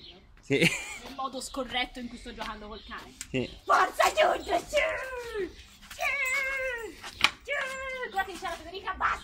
figlio. Sì. Nel modo scorretto in cui sto giocando col cane. Sì. Forza Giulia! Sì! Sì! Sì! Guarda che c'è la Federica, basta!